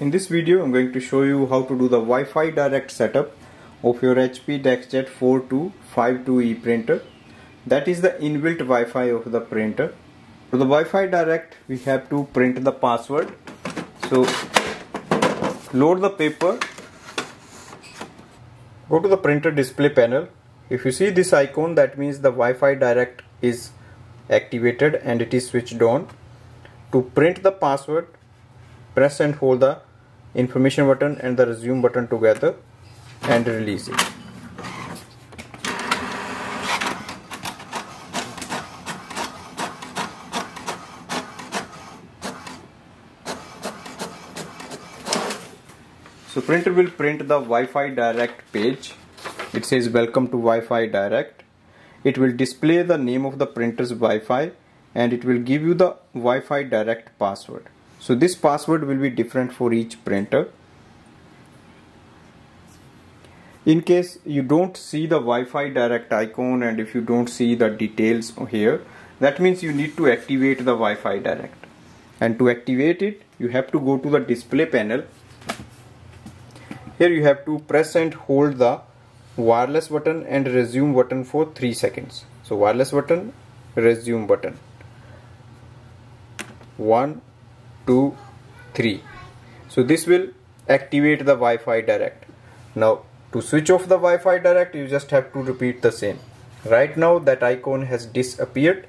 In this video I'm going to show you how to do the Wi-Fi direct setup of your HP DeskJet 4252E printer. That is the inbuilt Wi-Fi of the printer. For the Wi-Fi direct we have to print the password. So load the paper, go to the printer display panel. If you see this icon that means the Wi-Fi direct is activated and it is switched on. To print the password press and hold the information button and the resume button together and release it. So printer will print the Wi-Fi direct page. It says welcome to Wi-Fi direct. It will display the name of the printer's Wi-Fi and it will give you the Wi-Fi direct password. So this password will be different for each printer. In case you don't see the Wi-Fi direct icon and if you don't see the details here, that means you need to activate the Wi-Fi direct. And to activate it, you have to go to the display panel. Here you have to press and hold the wireless button and resume button for 3 seconds. So wireless button, resume button. 1 2 3 so this will activate the Wi-Fi direct. Now to switch off the Wi-Fi direct you just have to repeat the same. Right now that icon has disappeared.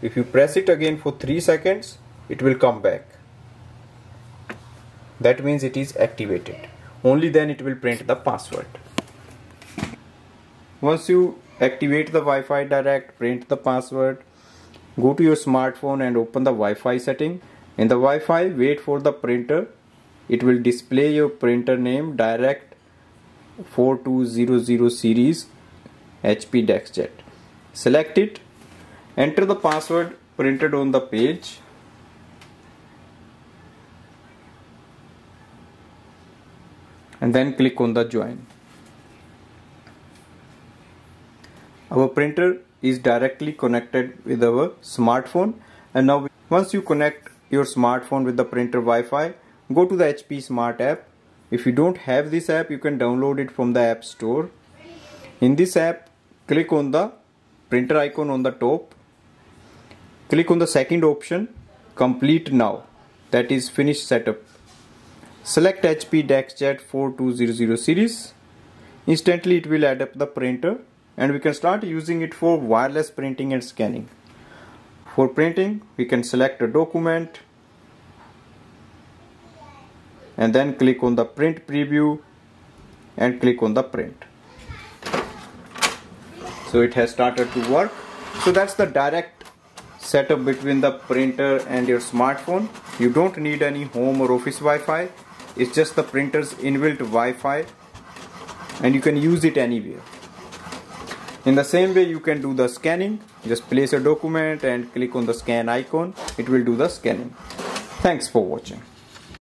If you press it again for 3 seconds it will come back. That means it is activated. Only then it will print the password. Once you activate the Wi-Fi direct print the password go to your smartphone and open the Wi-Fi setting in the Wi-Fi, wait for the printer. It will display your printer name direct 4200 series HP DeskJet. Select it, enter the password printed on the page. And then click on the join. Our printer is directly connected with our smartphone and now once you connect your smartphone with the printer Wi-Fi, go to the HP Smart app. If you don't have this app, you can download it from the App Store. In this app, click on the printer icon on the top. Click on the second option, Complete Now. That is Finish Setup. Select HP DeskJet 4200 series. Instantly it will add up the printer and we can start using it for wireless printing and scanning. For printing, we can select a document and then click on the print preview and click on the print. So it has started to work. So that's the direct setup between the printer and your smartphone. You don't need any home or office Wi-Fi. It's just the printer's inbuilt Wi-Fi and you can use it anywhere. In the same way you can do the scanning. Just place a document and click on the scan icon. It will do the scanning. Thanks for watching.